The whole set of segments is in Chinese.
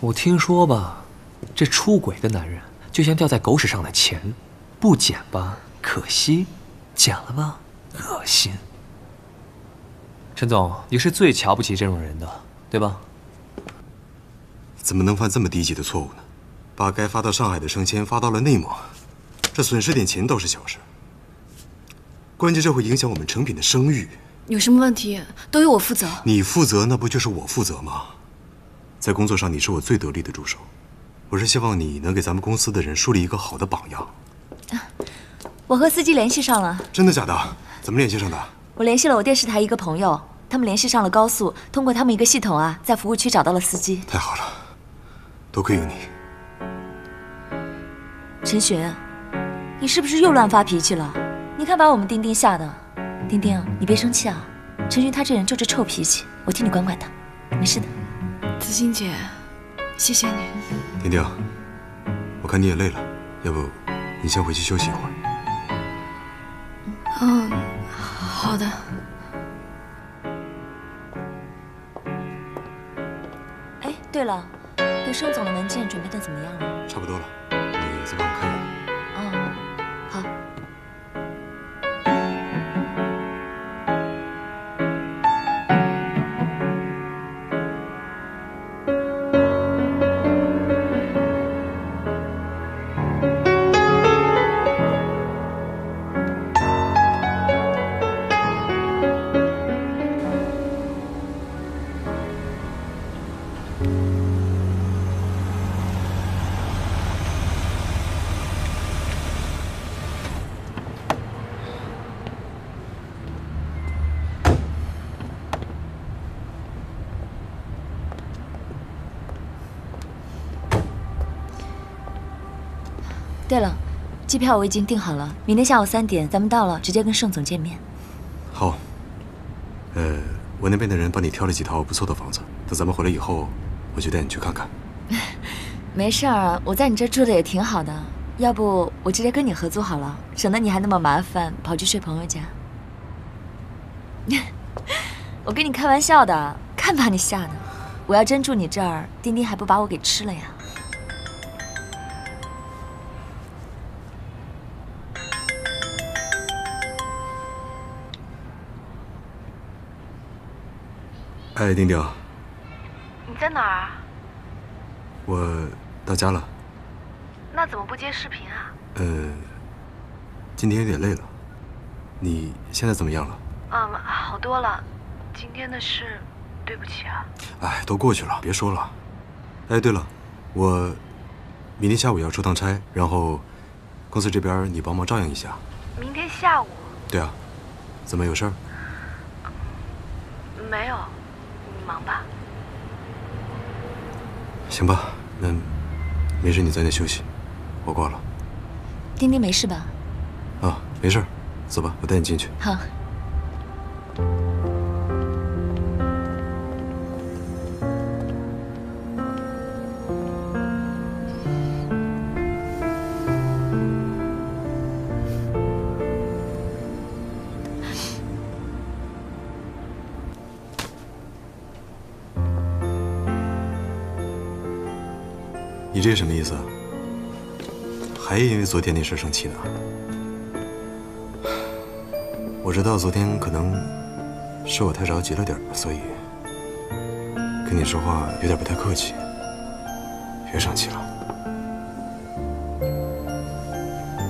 我听说吧，这出轨的男人就像掉在狗屎上的钱，不捡吧可惜，捡了吧恶心。陈总，你是最瞧不起这种人的，对吧？怎么能犯这么低级的错误呢？把该发到上海的生签发到了内蒙，这损失点钱倒是小事，关键这会影响我们成品的声誉。有什么问题都由我负责。你负责，那不就是我负责吗？在工作上，你是我最得力的助手，我是希望你能给咱们公司的人树立一个好的榜样。我和司机联系上了。真的假的？怎么联系上的？我联系了我电视台一个朋友，他们联系上了高速，通过他们一个系统啊，在服务区找到了司机。太好了，多亏有你。陈寻，你是不是又乱发脾气了？你看把我们丁丁吓的。丁丁，你别生气啊，陈寻他这人就这臭脾气，我替你管管他，没事的。子欣姐，谢谢你。婷婷，我看你也累了，要不你先回去休息一会儿。嗯，好的。哎，对了，对盛总的文件准备的怎么样了？差不多了，你再帮我看一眼。对了，机票我已经订好了，明天下午三点咱们到了，直接跟盛总见面。好。呃，我那边的人帮你挑了几套不错的房子，等咱们回来以后，我就带你去看看。没事儿，我在你这住的也挺好的，要不我直接跟你合租好了，省得你还那么麻烦跑去睡朋友家。我跟你开玩笑的，看把你吓的！我要真住你这儿，丁丁还不把我给吃了呀？哎，丁丁，你在哪儿啊？我到家了。那怎么不接视频啊？呃，今天有点累了。你现在怎么样了？嗯，好多了。今天的事，对不起啊。哎，都过去了，别说了。哎，对了，我明天下午要出趟差，然后公司这边你帮忙照应一下。明天下午？对啊。怎么有事儿？没有。你忙吧。行吧，那没事，你早点休息，我挂了。丁丁没事吧？啊，没事，走吧，我带你进去。好。这什么意思？还因为昨天那事生气呢？我知道昨天可能是我太着急了点所以跟你说话有点不太客气。别生气了，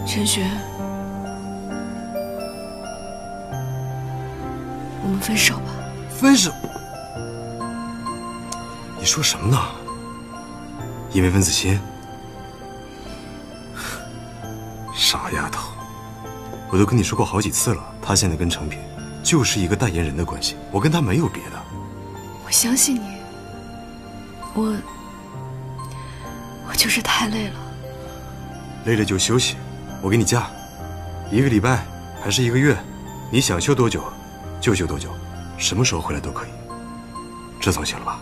陈雪，我们分手吧。分手？你说什么呢？因为温子欣，傻丫头，我都跟你说过好几次了，她现在跟成品就是一个代言人的关系，我跟她没有别的。我相信你，我我就是太累了，累了就休息，我给你假，一个礼拜还是一个月，你想休多久就休多久，什么时候回来都可以，这总行了吧？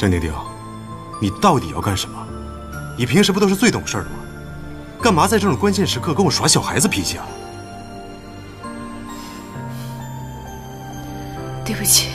张丁丁，你到底要干什么？你平时不都是最懂事的吗？干嘛在这种关键时刻跟我耍小孩子脾气啊？对不起。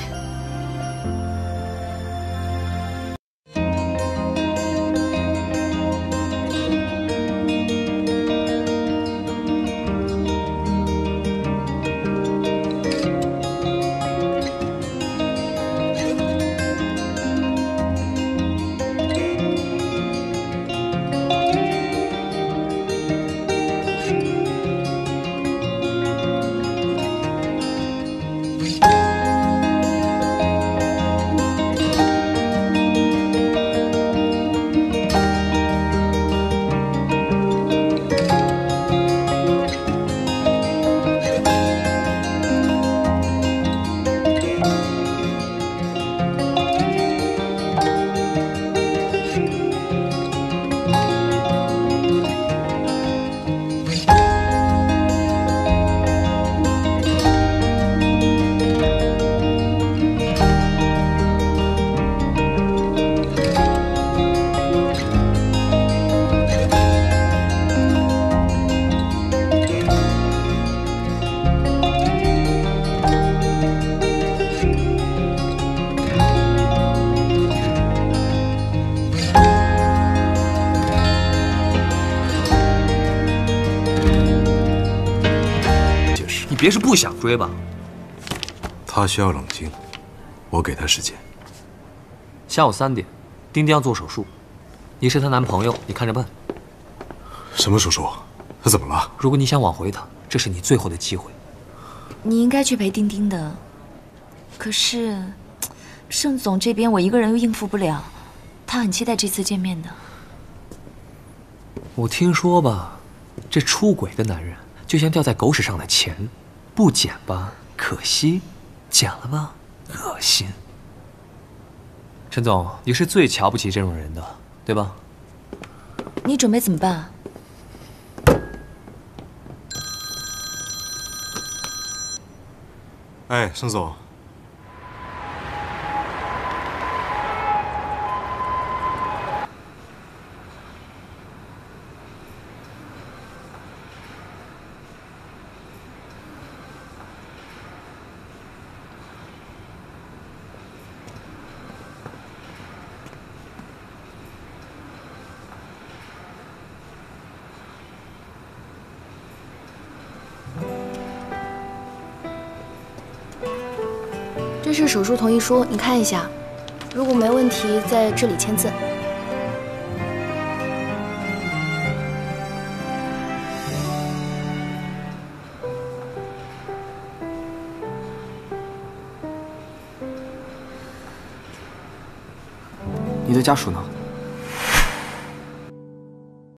你别是不想追吧？他需要冷静，我给他时间。下午三点，丁丁要做手术，你是她男朋友，你看着办。什么手术？他怎么了？如果你想挽回他，这是你最后的机会。你应该去陪丁丁的，可是盛总这边我一个人又应付不了，他很期待这次见面的。我听说吧，这出轨的男人就像掉在狗屎上的钱，不捡吧可惜，捡了吧恶心。陈总，你是最瞧不起这种人的，对吧？你准备怎么办啊？哎，盛总，这是手术同意书，你看一下，如果没问题，在这里签字。你的家属呢？